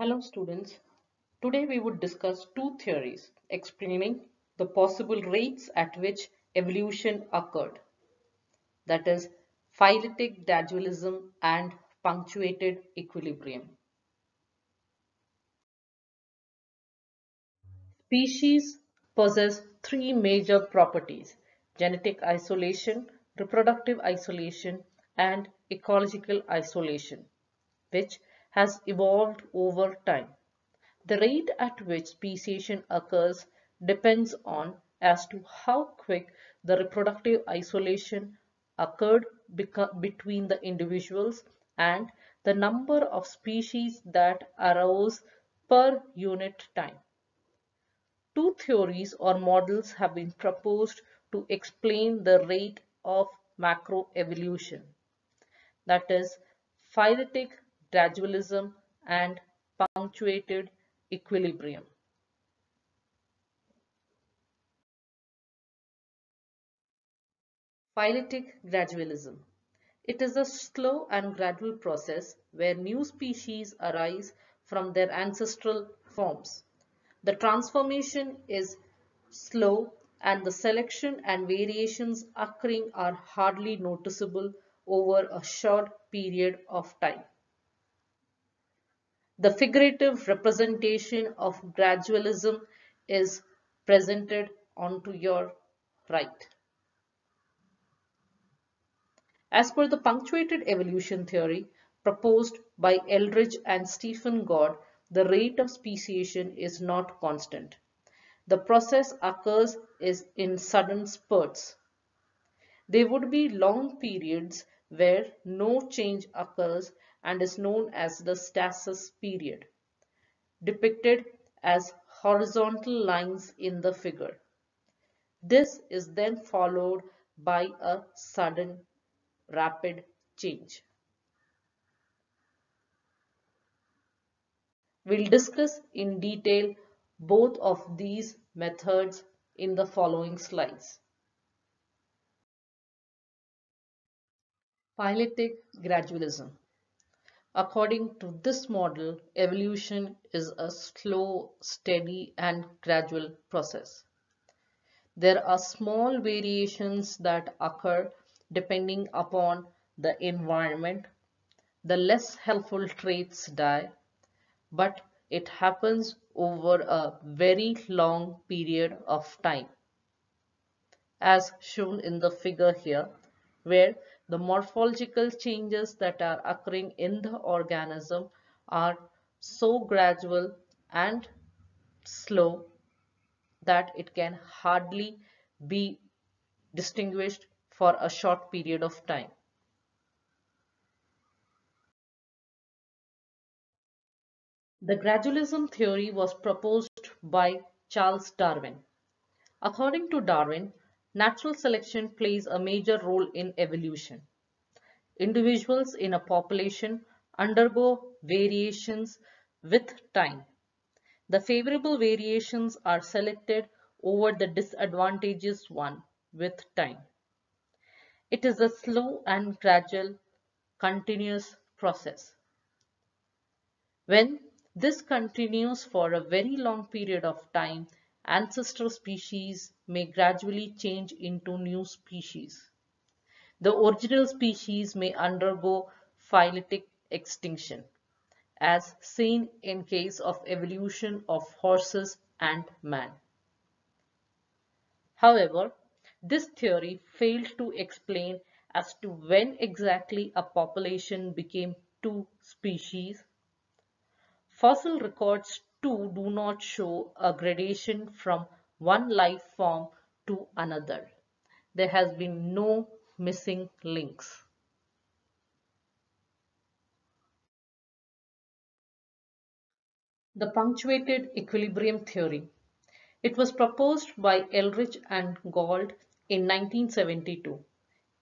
Hello students. Today we would discuss two theories explaining the possible rates at which evolution occurred. That is phyletic gradualism and punctuated equilibrium. Species possess three major properties genetic isolation, reproductive isolation and ecological isolation which has evolved over time. The rate at which speciation occurs depends on as to how quick the reproductive isolation occurred between the individuals and the number of species that arose per unit time. Two theories or models have been proposed to explain the rate of macroevolution. That is, phyletic gradualism and punctuated equilibrium. Phyletic gradualism. It is a slow and gradual process where new species arise from their ancestral forms. The transformation is slow and the selection and variations occurring are hardly noticeable over a short period of time. The figurative representation of gradualism is presented onto your right. As per the punctuated evolution theory proposed by Eldredge and Stephen Gould, the rate of speciation is not constant. The process occurs is in sudden spurts. There would be long periods where no change occurs and is known as the stasis period, depicted as horizontal lines in the figure. This is then followed by a sudden rapid change. We'll discuss in detail both of these methods in the following slides. Phyletic gradualism. According to this model, evolution is a slow, steady and gradual process. There are small variations that occur depending upon the environment. The less helpful traits die, but it happens over a very long period of time. As shown in the figure here, where the morphological changes that are occurring in the organism are so gradual and slow that it can hardly be distinguished for a short period of time. The gradualism theory was proposed by Charles Darwin. According to Darwin, Natural selection plays a major role in evolution. Individuals in a population undergo variations with time. The favorable variations are selected over the disadvantageous one with time. It is a slow and gradual continuous process. When this continues for a very long period of time, ancestral species may gradually change into new species. The original species may undergo phyletic extinction, as seen in case of evolution of horses and man. However, this theory failed to explain as to when exactly a population became two species. Fossil records too do not show a gradation from one life form to another. There has been no missing links. The punctuated equilibrium theory. It was proposed by Eldredge and Gould in 1972.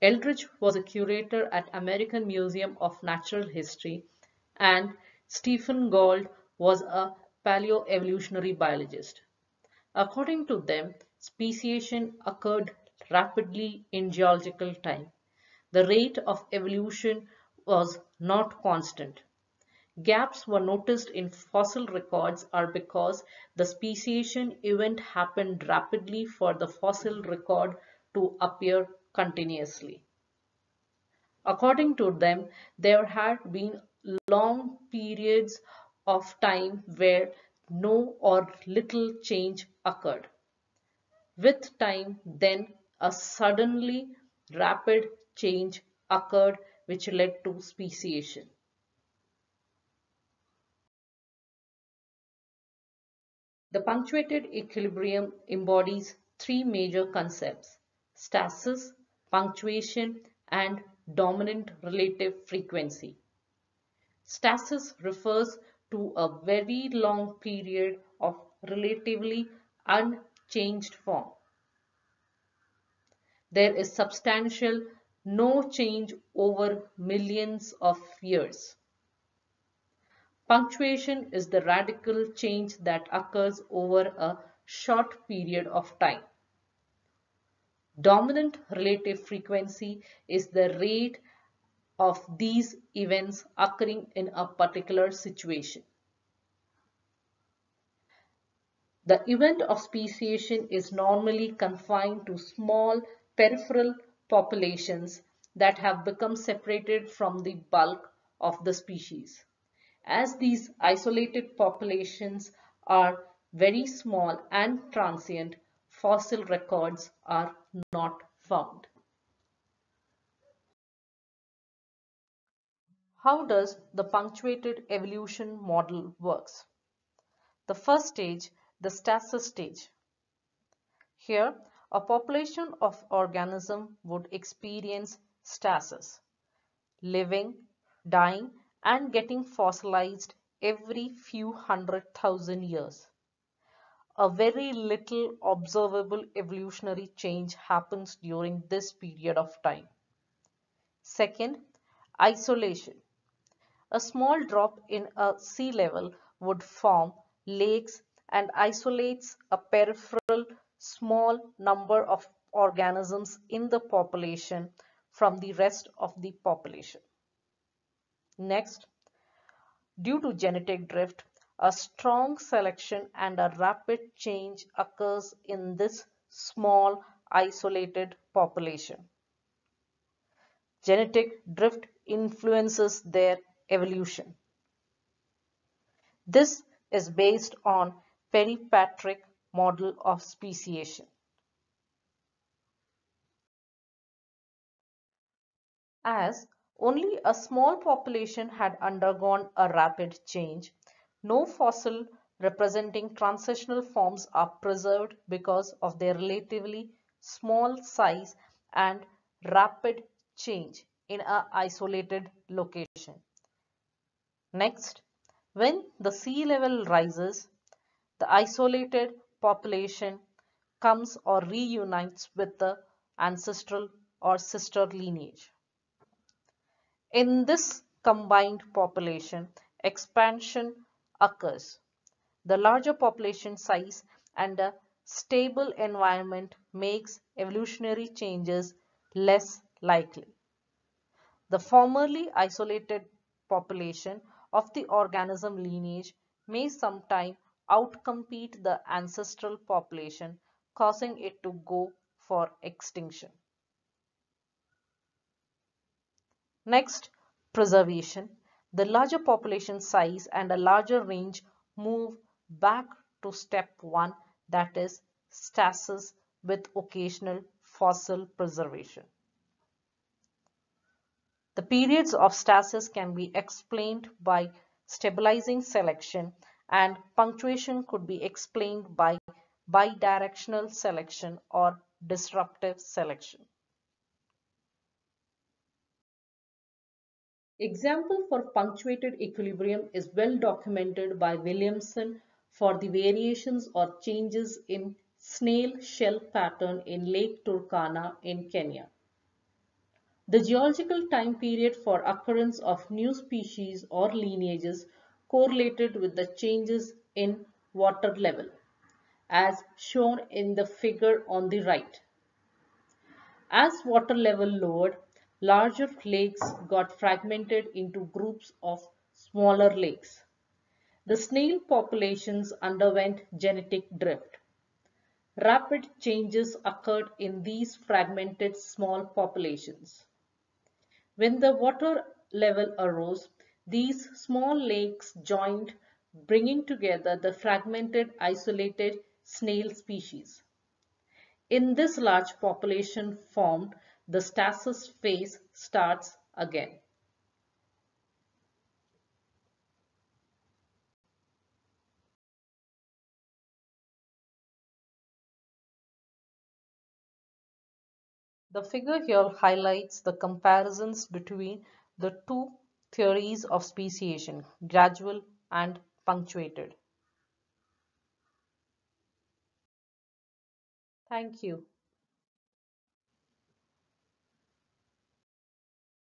Eldredge was a curator at American Museum of Natural History and Stephen Gould was a paleoevolutionary biologist. According to them, speciation occurred rapidly in geological time. The rate of evolution was not constant. gaps were noticed in fossil records are because the speciation event happened rapidly for the fossil record to appear continuously. According to them, there had been long periods of time where no or little change occurred. With time, then a suddenly rapid change occurred which led to speciation. The punctuated equilibrium embodies three major concepts, stasis, punctuation, and dominant relative frequency. Stasis refers to a very long period of relatively unchanged form. There is substantial no change over millions of years. Punctuation is the radical change that occurs over a short period of time. Dominant relative frequency is the rate of these events occurring in a particular situation. The event of speciation is normally confined to small peripheral populations that have become separated from the bulk of the species. As these isolated populations are very small and transient, fossil records are not found. How does the punctuated evolution model works? The first stage, the stasis stage. Here, a population of organism would experience stasis, living, dying and getting fossilized every few hundred thousand years. A very little observable evolutionary change happens during this period of time. Second, isolation. A small drop in a sea level would form lakes and isolates a peripheral small number of organisms in the population from the rest of the population. Next, due to genetic drift, a strong selection and a rapid change occurs in this small isolated population. Genetic drift influences their evolution. This is based on peripatric model of speciation. As only a small population had undergone a rapid change. No fossil representing transitional forms are preserved because of their relatively small size and rapid change in an isolated location. Next, when the sea level rises, the isolated population comes or reunites with the ancestral or sister lineage. In this combined population, expansion occurs. The larger population size and a stable environment makes evolutionary changes less likely. The formerly isolated population of the organism lineage may sometime outcompete the ancestral population, causing it to go for extinction. Next, preservation. The larger population size and a larger range move back to step 1 that is stasis with occasional fossil preservation. The periods of stasis can be explained by stabilizing selection and punctuation could be explained by bidirectional selection or disruptive selection. Example for punctuated equilibrium is well documented by Williamson for the variations or changes in snail shell pattern in Lake Turkana in Kenya. The geological time period for occurrence of new species or lineages correlated with the changes in water level, as shown in the figure on the right. As water level lowered, larger lakes got fragmented into groups of smaller lakes. The snail populations underwent genetic drift. Rapid changes occurred in these fragmented small populations. When the water level arose, these small lakes joined, bringing together the fragmented isolated snail species. In this large population formed, the stasis phase starts again. The figure here highlights the comparisons between the two theories of speciation, gradual and punctuated. Thank you.